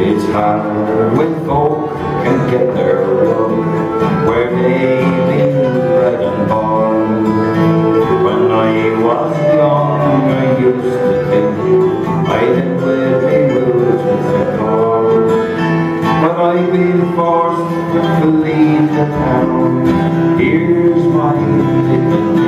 It's harder when folk can get their road where they've been bred and born. When I was young, I used to think I'd live in villages a all. But I've been forced to leave the town. Here's my living.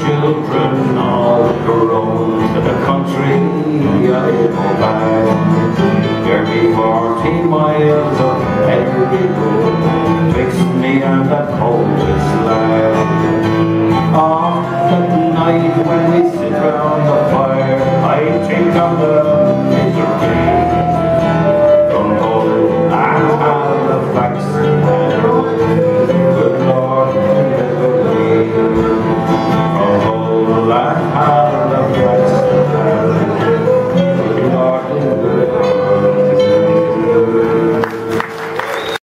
children all grown to the country I go back. There be forty miles of every road, fix me and that coldest lag.